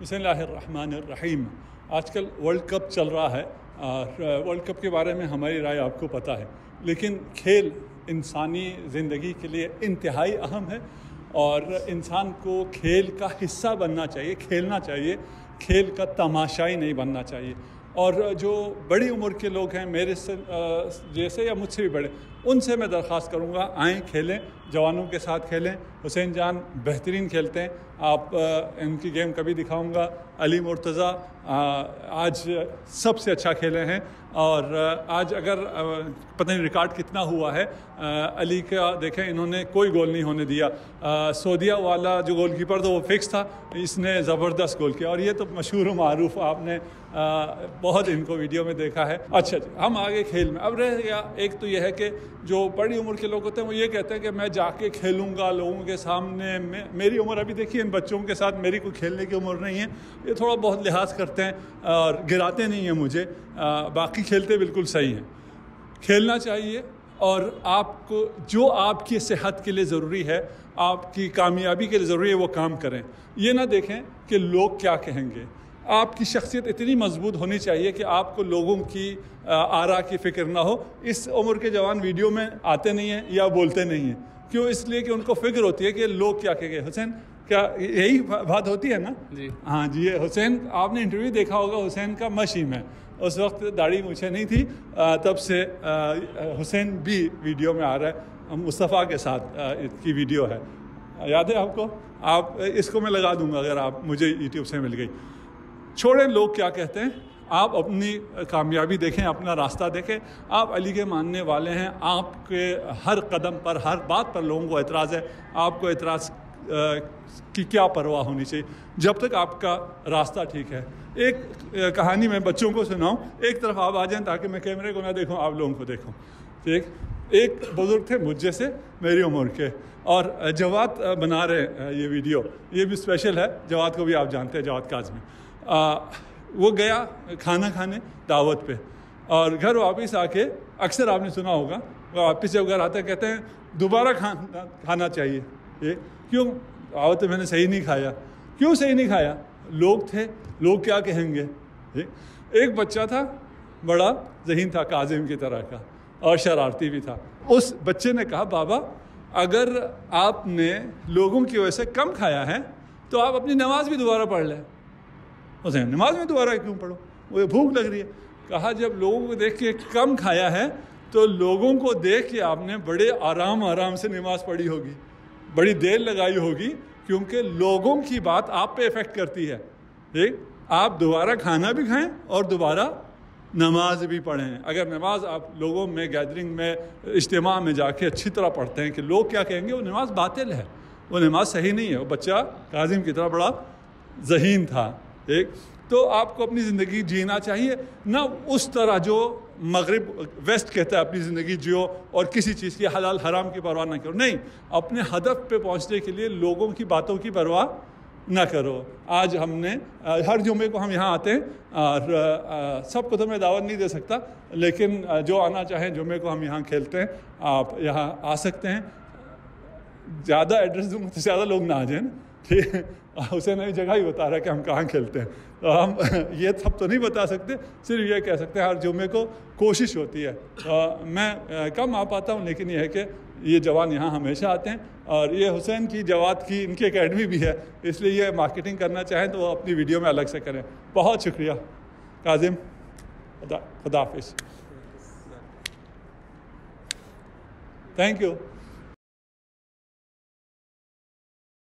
बसमीम आजकल world cup चल रहा है, और वर्ल्ड कप के बारे में हमारी राय आपको पता है। लेकिन खेल इंसानी ज़िंदगी के लिए इंतहाई अहम है, और इंसान को खेल का हिस्सा बनना चाहिए, खेलना चाहिए। खेल का तमाशाई नहीं बनना चाहिए। और जो बड़ी उम्र के लोग हैं, मेरे से जैसे या मुझसे भी बड़े उनसे मैं दरख्वास्त करूँगा। आएँ, खेलें, जवानों के साथ खेलें। हुसैन जान, बेहतरीन खेलते हैं। आप इनकी गेम कभी दिखाऊँगा। अली मुर्तज़ा आज सबसे अच्छा खेले हैं। और आज अगर पता नहीं रिकॉर्ड कितना हुआ है अली का देखें, इन्होंने कोई गोल नहीं होने दिया। सोदिया वाला जो गोलकीपर था, वो फिक्स था। इसने ज़बरदस्त गोल किया। और ये तो मशहूर मरूफ आपने बहुत इनको वीडियो में देखा है। अच्छा जी, हम आगे खेल में, अब रह गया। एक तो यह है कि जो बड़ी उम्र के लोग होते हैं वो ये कहते हैं कि मैं जाके खेलूँगा लोगों के सामने। में मेरी उम्र अभी देखिए इन बच्चों के साथ मेरी कोई खेलने की उम्र नहीं है। ये थोड़ा बहुत लिहाज करते हैं और गिराते नहीं हैं मुझे। आ, बाकी खेलते बिल्कुल सही हैं। खेलना चाहिए और आपको जो आपकी सेहत के लिए ज़रूरी है आपकी कामयाबी के लिए ज़रूरी है वो काम करें। ये ना देखें कि लोग क्या कहेंगे। आपकी शख्सियत इतनी मज़बूत होनी चाहिए कि आपको लोगों की आरा की फ़िक्र ना हो। इस उम्र के जवान वीडियो में आते नहीं हैं या बोलते नहीं हैं। क्यों? इसलिए कि उनको फ़िक्र होती है कि लोग क्या कहेंगे हुसैन क्या यही बात होती है ना? जी। हाँ जी हुसैन आपने इंटरव्यू देखा होगा हुसैन का मशीम है। उस वक्त दाढ़ी मुझे नहीं थी। तब से हुसैन भी वीडियो में आ रहा है। मुस्तफ़ा के साथ की वीडियो है। याद है आपको? आप इसको मैं लगा दूँगा अगर आप मुझे यूट्यूब से मिल गई। छोड़ें, लोग क्या कहते हैं? आप अपनी कामयाबी देखें, अपना रास्ता देखें। आप अली के मानने वाले हैं, आपके हर कदम पर, हर बात पर लोगों को एतराज़ है। आपको एतराज़ की क्या परवाह होनी चाहिए। जब तक आपका रास्ता ठीक है। एक कहानी मैं बच्चों को सुनाऊं। एक तरफ़ आप आ जाएँ ताकि मैं कैमरे को ना देखूँ, आप लोगों को देखूँ। ठीक? एक बुज़ुर्ग थे मुझे से, मेरी उम्र के। और जवाद बना रहे ये वीडियो। ये भी स्पेशल है। जवाद को भी आप जानते हैं, जवाद काजमी। वो गया खाना खाने दावत पे। और घर वापस आके, अक्सर आपने सुना होगा, वो वापस जब घर आता कहते हैं, दोबारा खाना खाना चाहिए। ये, क्यों? दावत मैंने सही नहीं खाया। क्यों सही नहीं खाया? लोग थे, लोग क्या कहेंगे? ये, एक बच्चा था, बड़ा जहीन था, काजिम की तरह का और शरारती भी था। उस बच्चे ने कहा, बाबा, अगर आपने लोगों की वजह से कम खाया है तो आप अपनी नमाज़ भी दोबारा पढ़ लें। उसे नमाज़ में दोबारा क्यों पढ़ो? मुझे भूख लग रही है। कहा, जब लोगों को देख के कम खाया है तो लोगों को देख के आपने बड़े आराम आराम से नमाज़ पढ़ी होगी। बड़ी देर लगाई होगी, क्योंकि लोगों की बात आप पे इफ़ेक्ट करती है। ठीक? आप दोबारा खाना भी खाएँ और दोबारा नमाज़ भी पढ़ें। अगर नमाज़ आप लोगों में गैदरिंग में, इज्तम में जाके अच्छी तरह पढ़ते हैं कि लोग क्या कहेंगे, वो नमाज़ बातिल है। वो नमाज़ सही नहीं है। वो बच्चा काजिम की तरह बड़ा जहीन था। एक तो आपको अपनी ज़िंदगी जीना चाहिए। ना उस तरह जो मगरब, वेस्ट कहता है अपनी ज़िंदगी जियो और किसी चीज़ की हलाल हराम की परवाह ना करो। नहीं, अपने हदफ पे पहुँचने के लिए लोगों की बातों की परवाह ना करो। आज हमने हर जुमे को हम यहाँ आते हैं, और सबको तो मैं दावत नहीं दे सकता, लेकिन जो आना चाहें जुमे को हम यहाँ खेलते हैं। आप यहाँ आ सकते हैं। ज़्यादा एड्रेस दूँगा तो ज़्यादा लोग ना आ जाए। ठीक उसे नई जगह ही बता रहा है कि हम कहाँ खेलते हैं। तो हम ये सब तो नहीं बता सकते, सिर्फ़ ये कह सकते हैं, हर जुमे को कोशिश होती है। तो मैं कम आ पाता हूँ, लेकिन यह है कि ये जवान यहाँ हमेशा आते हैं और ये हुसैन की, जवाद की, इनकी एकेडमी भी है, इसलिए ये मार्केटिंग करना चाहें तो वो अपनी वीडियो में अलग से करें। बहुत शुक्रिया। काजिम, खुदा खुदा थैंक यू